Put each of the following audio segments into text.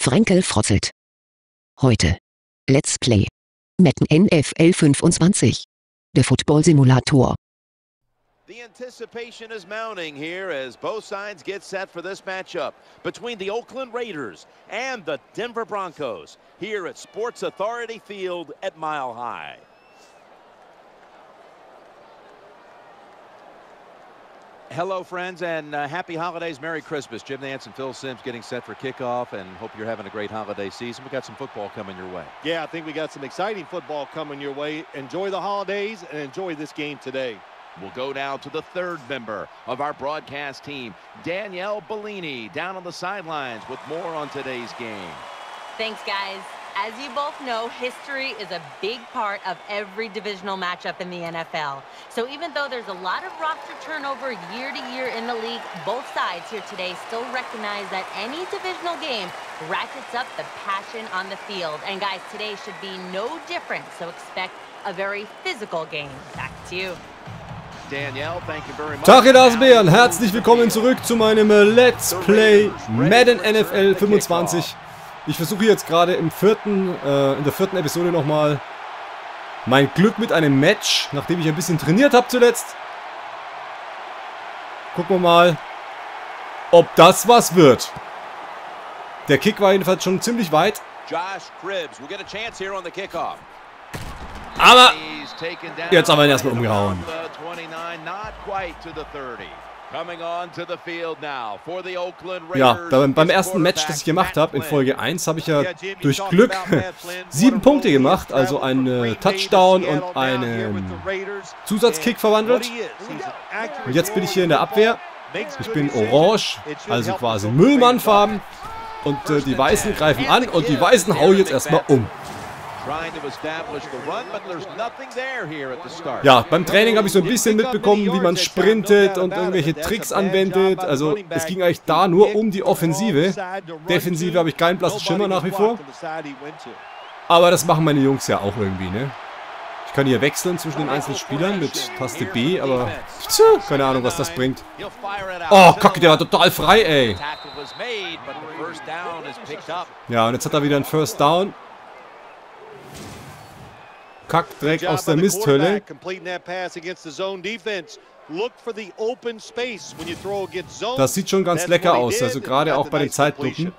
Frenkel frotzelt. Heute. Let's Play. Madden NFL 25. Der Football Simulator. The anticipation is mounting here as both sides get set for this matchup between the Oakland Raiders and the Denver Broncos here at Sports Authority Field at Mile High. Hello, friends, and uh, happy holidays. Merry Christmas. Jim Nance and Phil Sims getting set for kickoff, and hope you're having a great holiday season. we got some football coming your way. Yeah, I think we got some exciting football coming your way. Enjoy the holidays and enjoy this game today. We'll go now to the third member of our broadcast team, Danielle Bellini, down on the sidelines with more on today's game. Thanks, guys. As you both know, history is a big part of every divisional matchup in the NFL. So even though there's a lot of roster turnover year to year in the league, both sides here today still recognize that any divisional game ratchets up the passion on the field. And guys, today should be no different, so expect a very physical game. Back to you. Danielle, thank you very much. Tag ihr Dasbären, herzlich willkommen zurück zu meinem Let's Play Madden NFL 25. Ich versuche jetzt gerade im vierten, äh, in der vierten Episode nochmal mein Glück mit einem Match, nachdem ich ein bisschen trainiert habe zuletzt. Gucken wir mal, ob das was wird. Der Kick war jedenfalls schon ziemlich weit. Josh Cribbs will get a chance here on the kickoff. Aber Jetzt haben wir ihn erstmal umgehauen. From the 29, not quite to the 30. Coming on to the field now for the Oakland ja, beim, beim ersten Match, das ich gemacht habe, in Folge 1, habe ich ja durch Glück sieben Punkte gemacht, also einen äh, Touchdown und einen Raiders. Zusatzkick And verwandelt. Und jetzt bin ich hier in der Abwehr. Ich bin orange, also quasi Müllmannfarben. Und äh, die Weißen greifen an und die Weißen hauen jetzt erstmal um. Ja, beim Training habe ich so ein bisschen mitbekommen, wie man sprintet und irgendwelche Tricks anwendet. Also es ging eigentlich da nur um die Offensive. Defensive habe ich keinen blassen Schimmer nach wie vor. Aber das machen meine Jungs ja auch irgendwie, ne? Ich kann hier wechseln zwischen den einzelnen Spielern mit Taste B, aber tja, keine Ahnung, was das bringt. Oh, kacke, der war total frei, ey. Ja, und jetzt hat er wieder einen First Down. Kackdreck aus der Misthölle. Das sieht schon ganz lecker aus, also gerade auch bei den Zeitlupen.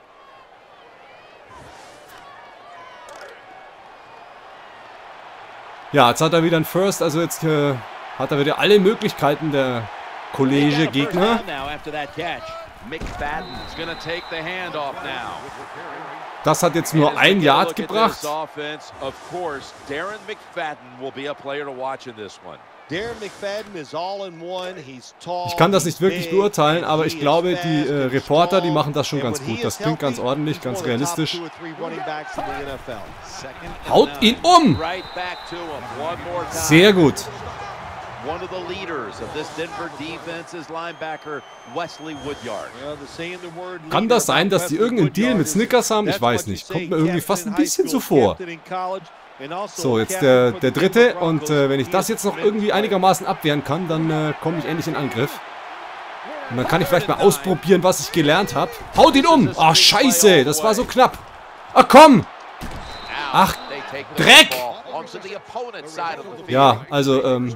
Ja, jetzt hat er wieder einen First, also jetzt äh, hat er wieder alle Möglichkeiten, der Kollege Gegner. McFadden's gonna take the handoff now. Das hat jetzt nur ein Yard gebracht. Darren McFadden. Ich kann das nicht wirklich beurteilen, aber ich glaube, die äh, Reporter, die machen das schon ganz gut. Das klingt ganz ordentlich, ganz realistisch. Haut ihn um! Sehr gut. One of the leaders of this Denver defense is linebacker Wesley Woodyard. Kann das sein, dass die irgendeinen Deal mit Snickers haben? Ich weiß nicht. Kommt mir irgendwie fast ein bisschen so vor. So, jetzt der, der dritte. Und äh, wenn ich das jetzt noch irgendwie einigermaßen abwehren kann, dann äh, komme ich endlich in Angriff. Und dann kann ich vielleicht mal ausprobieren, was ich gelernt habe. Haut ihn um! Ach, scheiße, das war so knapp. Ach, komm! Ach, Dreck! Ja, also, ähm...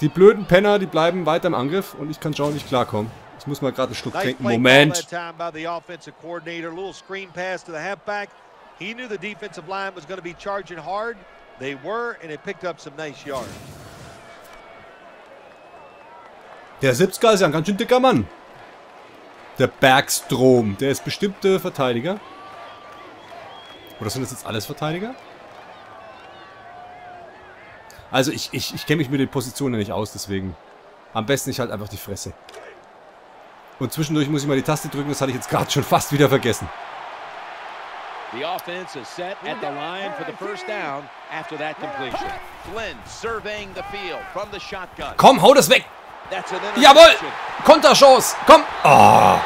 Die blöden Penner, die bleiben weiter im Angriff und ich kann schauen, wie ich klarkomme. Ich muss mal gerade einen Schluck trinken. Moment. He knew the defensive line was going to be charging hard. They were, and it picked up some nice yards. Der Sipska ist ja ein ganz schön dicker Mann. Der Bergstrom, der ist bestimmt äh, Verteidiger. Oder sind das jetzt alles Verteidiger? Also ich, ich, ich kenne mich mit den Positionen nicht aus, deswegen. Am besten ich halt einfach die Fresse. Und zwischendurch muss ich mal die Taste drücken, das hatte ich jetzt gerade schon fast wieder vergessen. The offense is set at the line for the first down after that completion. Flynn surveying the field from the shotgun. Komm, hau das weg! Jawohl! Konterchance! Komm! Ah!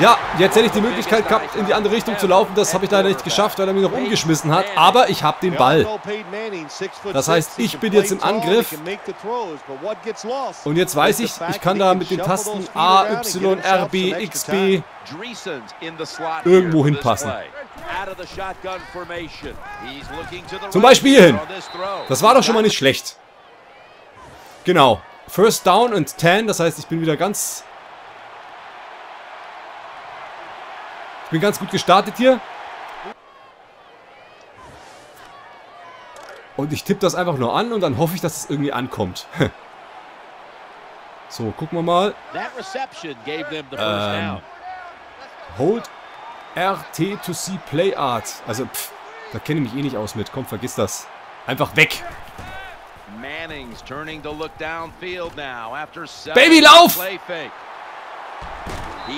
Ja, jetzt hätte ich die Möglichkeit gehabt, in die andere Richtung zu laufen. Das habe ich leider nicht geschafft, weil er mich noch umgeschmissen hat. Aber ich habe den Ball. Das heißt, ich bin jetzt im Angriff. Und jetzt weiß ich, ich kann da mit den Tasten A, Y, R, B, X, B irgendwo hinpassen. Zum Beispiel hin. Das war doch schon mal nicht schlecht. Genau. First down und 10. Das heißt, ich bin wieder ganz Ich bin ganz gut gestartet hier. Und ich tippe das einfach nur an und dann hoffe ich, dass es irgendwie ankommt. so, gucken wir mal. Ähm, hold RT to see Play Art. Also, pff, da kenne ich mich eh nicht aus mit. Komm, vergiss das. Einfach weg. Baby, lauf!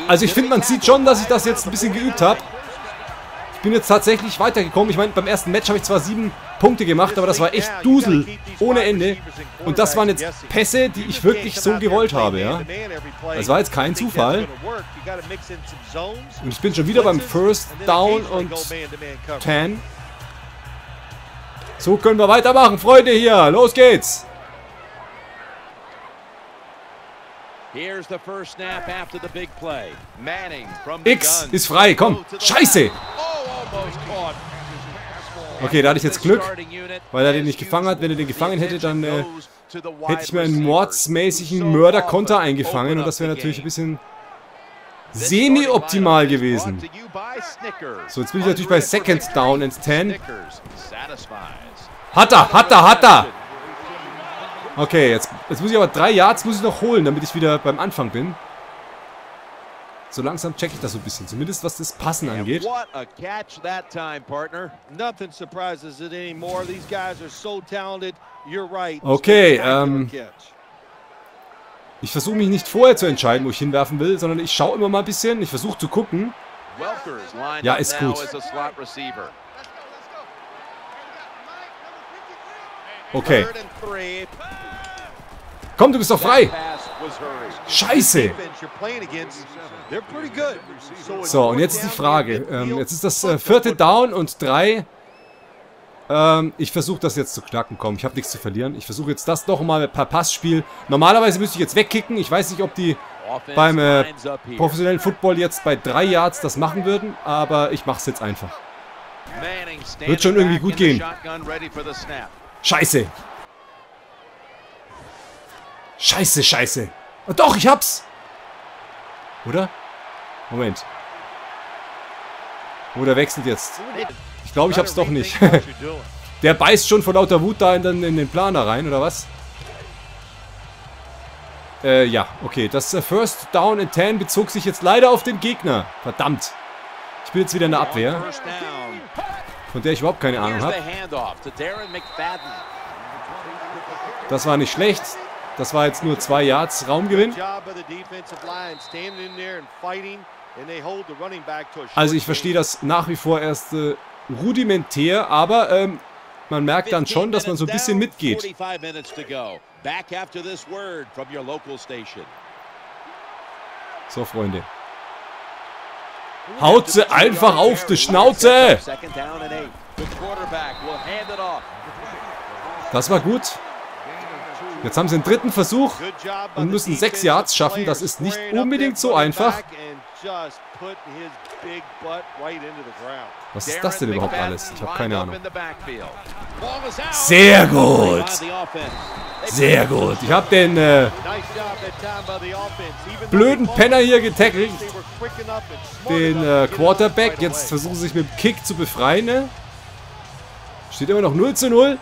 Also ich finde, man sieht schon, dass ich das jetzt ein bisschen geübt habe. Ich bin jetzt tatsächlich weitergekommen. Ich meine, beim ersten Match habe ich zwar sieben Punkte gemacht, aber das war echt Dusel ohne Ende. Und das waren jetzt Pässe, die ich wirklich so gewollt habe, ja. Das war jetzt kein Zufall. Und ich bin schon wieder beim First Down und 10. So können wir weitermachen, Freunde hier. Los geht's. X ist frei, komm. Scheiße. Oh, okay, da hatte ich jetzt Glück, weil er den nicht gefangen hat. Wenn er den gefangen hätte, dann äh, hätte ich mir einen mordsmäßigen Mörderkonter eingefangen. Und das wäre natürlich ein bisschen semi-optimal gewesen. So, jetzt bin ich natürlich bei Second Down and 10. Hat er, hat er, hat er. Okay, jetzt, jetzt muss ich aber drei Yards muss ich noch holen, damit ich wieder beim Anfang bin. So langsam checke ich das so ein bisschen, zumindest was das Passen angeht. Okay, ähm... Ich versuche mich nicht vorher zu entscheiden, wo ich hinwerfen will, sondern ich schaue immer mal ein bisschen. Ich versuche zu gucken. Ja, ist gut. Okay. Komm, du bist doch frei. Scheiße. So, und jetzt ist die Frage. Ähm, jetzt ist das äh, vierte Down und drei. Ähm, ich versuche das jetzt zu knacken. Komm, ich habe nichts zu verlieren. Ich versuche jetzt das doch mal per Passspiel. Normalerweise müsste ich jetzt wegkicken. Ich weiß nicht, ob die beim äh, professionellen Football jetzt bei drei Yards das machen würden. Aber ich mache es jetzt einfach. Wird schon irgendwie gut gehen. Scheiße. Scheiße, scheiße. Oh, doch, ich hab's. Oder? Moment. Oder wechselt jetzt. Ich glaube, ich hab's doch nicht. Der beißt schon vor lauter Wut da in den, in den Planer rein, oder was? Äh, ja, okay. Das äh, First Down in 10 bezog sich jetzt leider auf den Gegner. Verdammt. Ich bin jetzt wieder in der Abwehr. Von der ich überhaupt keine Ahnung habe. Das war nicht schlecht. Das war jetzt nur zwei Yards Raumgewinn. Also ich verstehe das nach wie vor erst äh, rudimentär, aber ähm, man merkt dann schon, dass man so ein bisschen mitgeht. So, Freunde. Haut sie einfach auf die Schnauze! Das war gut. Jetzt haben sie einen dritten Versuch und müssen sechs Yards schaffen. Das ist nicht unbedingt so einfach. Was ist das denn überhaupt alles? Ich habe keine Ahnung. Sehr gut. Sehr gut. Ich habe den äh, blöden Penner hier getackelt. Den äh, Quarterback. Jetzt versuchen sie sich mit dem Kick zu befreien. Ne? Steht immer noch 0 zu 0.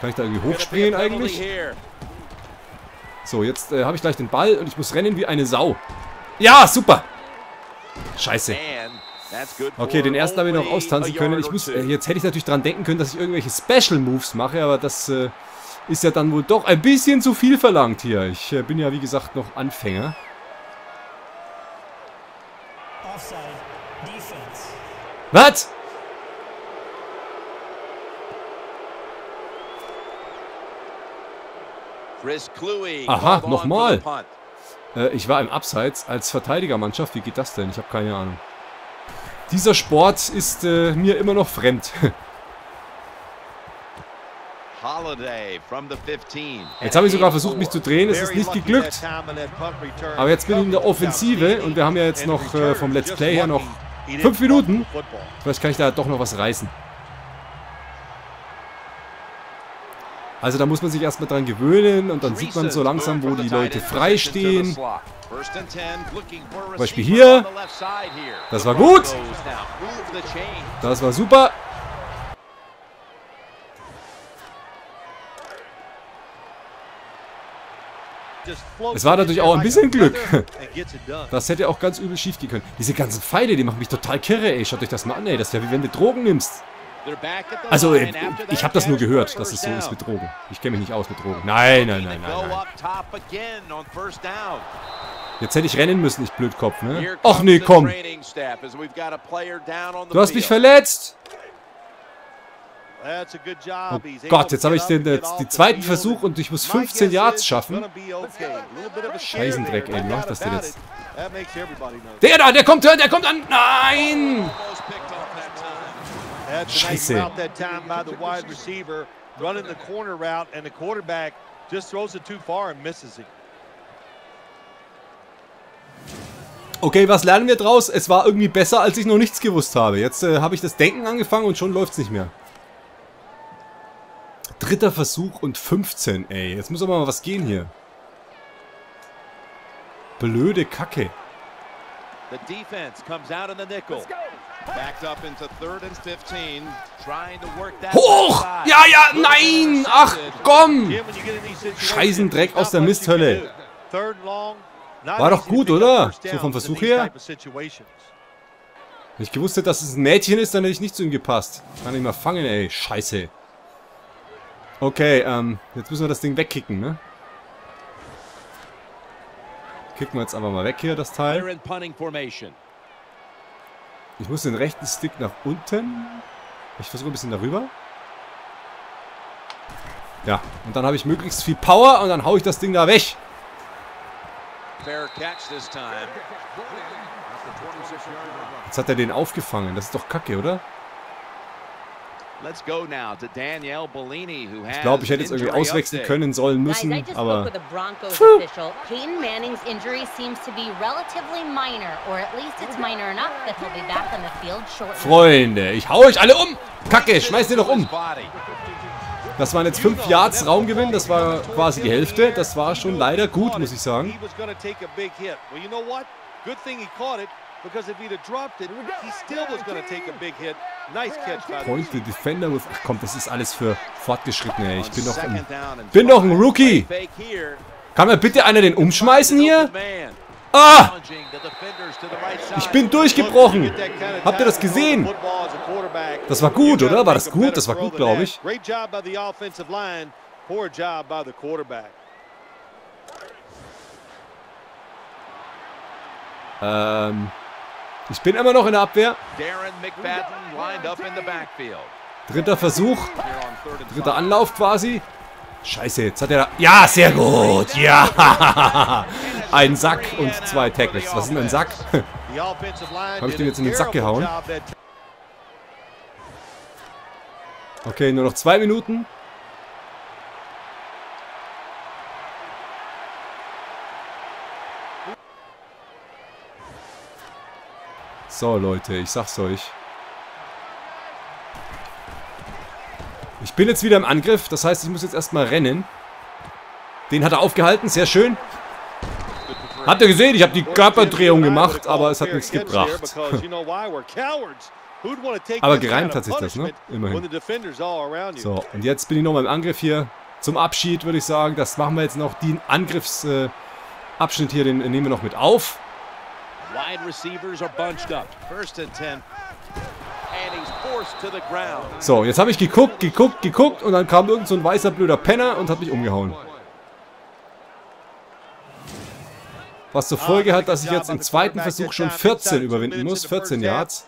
Kann ich da irgendwie hochspringen eigentlich? So, jetzt äh, habe ich gleich den Ball und ich muss rennen wie eine Sau. Ja, super. Scheiße. Okay, den ersten habe ich noch austanzen können. Ich muss, äh, jetzt hätte ich natürlich dran denken können, dass ich irgendwelche Special Moves mache, aber das äh, ist ja dann wohl doch ein bisschen zu viel verlangt hier. Ich äh, bin ja, wie gesagt, noch Anfänger. Was? Aha, nochmal. Äh, ich war im Abseits als Verteidigermannschaft. Wie geht das denn? Ich habe keine Ahnung. Dieser Sport ist äh, mir immer noch fremd. Jetzt habe ich sogar versucht, mich zu drehen. Es ist nicht geglückt. Aber jetzt bin ich in der Offensive und wir haben ja jetzt noch äh, vom Let's Play her noch fünf Minuten. Vielleicht kann ich da doch noch was reißen. Also da muss man sich erstmal dran gewöhnen und dann sieht man so langsam, wo die Leute frei stehen. Zum Beispiel hier. Das war gut. Das war super. Es war natürlich auch ein bisschen Glück. Das hätte auch ganz übel schief gehen können. Diese ganzen Pfeile, die machen mich total kirre, ey. Schaut euch das mal an, ey. Das ist ja wie wenn du Drogen nimmst. Also, äh, ich habe das nur gehört, dass es so ist mit Drogen. Ich kenne mich nicht aus mit Drogen. Nein, nein, nein, nein, nein. Jetzt hätte ich rennen müssen, ich Blödkopf, ne? Och nee, komm. Du hast mich verletzt. Oh Gott, jetzt habe ich den, den, den zweiten Versuch und ich muss 15 Yards schaffen. Scheißendreck, ey, wie macht das denn jetzt? Der da, der kommt, der kommt an. Nein! Scheiße. Okay, was lernen wir draus? Es war irgendwie besser, als ich noch nichts gewusst habe. Jetzt äh, habe ich das Denken angefangen und schon läuft es nicht mehr. Dritter Versuch und 15, ey. Jetzt muss aber mal was gehen hier. Blöde Kacke. The defense comes out in the nickel. Hoch! Ja, ja, nein! Ach, komm! Scheißendreck aus der Misthölle. War doch gut, oder? So vom Versuch her. Wenn ich gewusst hätte, dass es ein Mädchen ist, dann hätte ich nicht zu ihm gepasst. Kann ich mal fangen, ey. Scheiße. Okay, ähm, jetzt müssen wir das Ding wegkicken, ne? Kicken wir jetzt einfach mal weg hier, das Teil. Ich muss den rechten Stick nach unten. Ich versuche ein bisschen darüber. Ja, und dann habe ich möglichst viel Power und dann haue ich das Ding da weg. Jetzt hat er den aufgefangen. Das ist doch kacke, oder? Ich glaube, ich hätte jetzt irgendwie auswechseln können sollen müssen, aber... Freunde, ich hau euch alle um! Kacke, schmeißt ihr doch um! Das waren jetzt 5 Yards Raumgewinn, das war quasi die Hälfte. Das war schon leider gut, muss ich sagen. Good thing he caught it, because if he'd have dropped it, he still was going to take a big hit. Nice catch by Point the defender with... Ach komm, das ist alles für Fortgeschrittene. Ich bin doch ein, bin doch ein Rookie. Kann mir bitte einer den umschmeißen hier? Ah! Ich bin durchgebrochen. Habt ihr das gesehen? Das war gut, oder? War das gut? Das war gut, glaube ich. Ähm... Ich bin immer noch in der Abwehr. Dritter Versuch. Dritter Anlauf quasi. Scheiße, jetzt hat er da... Ja, sehr gut. Ja. Ein Sack und zwei Tackles. Was ist denn ein Sack? Habe ich den jetzt in den Sack gehauen? Okay, nur noch zwei Minuten. So, Leute, ich sag's euch. Ich bin jetzt wieder im Angriff, das heißt, ich muss jetzt erstmal rennen. Den hat er aufgehalten, sehr schön. Habt ihr gesehen, ich habe die Körperdrehung gemacht, aber es hat nichts gebracht. aber gereimt hat sich das, ne? Immerhin. So, und jetzt bin ich nochmal im Angriff hier. Zum Abschied würde ich sagen, das machen wir jetzt noch. Den Angriffsabschnitt äh, hier, den nehmen wir noch mit auf. Wide receivers are bunched up. First and 10. So, jetzt habe ich geguckt, geguckt, geguckt und dann kam irgend so ein weißer blöder Penner und hat mich umgehauen. Was zur Folge hat, dass ich jetzt im zweiten Versuch schon 14 überwinden muss. 14 Yards.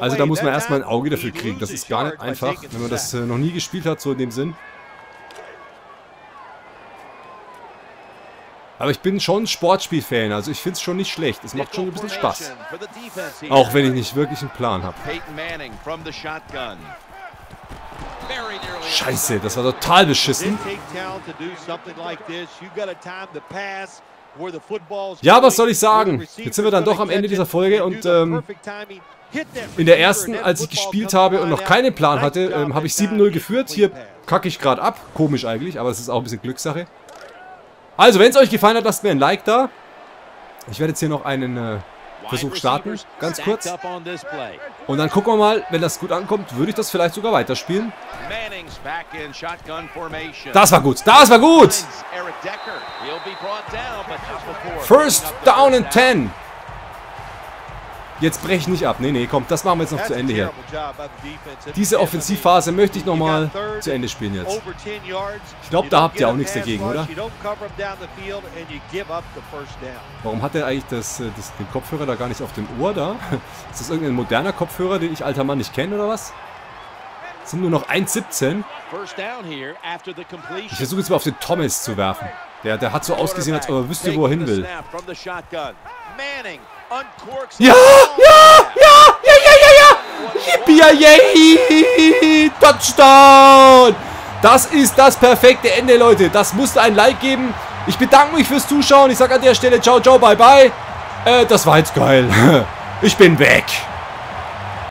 Also da muss man erstmal ein Auge dafür kriegen. Das ist gar nicht einfach, wenn man das äh, noch nie gespielt hat, so in dem Sinn. Aber ich bin schon Sportspiel-Fan, also ich finde es schon nicht schlecht. Es macht schon ein bisschen Spaß. Auch wenn ich nicht wirklich einen Plan habe. Scheiße, das war total beschissen. Ja, was soll ich sagen? Jetzt sind wir dann doch am Ende dieser Folge und ähm, in der ersten, als ich gespielt habe und noch keinen Plan hatte, ähm, habe ich 7-0 geführt. Hier kacke ich gerade ab. Komisch eigentlich, aber es ist auch ein bisschen Glückssache. Also, wenn es euch gefallen hat, lasst mir ein Like da. Ich werde jetzt hier noch einen äh, Versuch starten, ganz kurz. Und dann gucken wir mal, wenn das gut ankommt, würde ich das vielleicht sogar weiterspielen. Das war gut, das war gut! First down and 10. Jetzt brech nicht ab. Nee, nee, komm, das machen wir jetzt noch zu Ende hier. Diese Offensivphase möchte ich nochmal zu Ende spielen jetzt. Ich glaube, da habt ihr auch nichts dagegen, oder? Warum hat er eigentlich das, äh, das, den Kopfhörer da gar nicht auf dem Ohr da? Ist das irgendein moderner Kopfhörer, den ich alter Mann nicht kenne, oder was? Das sind nur noch 1,17. Ich versuche jetzt mal auf den Thomas zu werfen. Der, der hat so ausgesehen, als ob er wüsste, wo er hin will. Ja, ja, ja, ja, ja, ja, ja. Yippie, Touchdown. Das ist das perfekte Ende, Leute. Das musste ein Like geben. Ich bedanke mich fürs Zuschauen. Ich sage an der Stelle ciao, ciao, bye, bye. Äh, das war jetzt geil. Ich bin weg.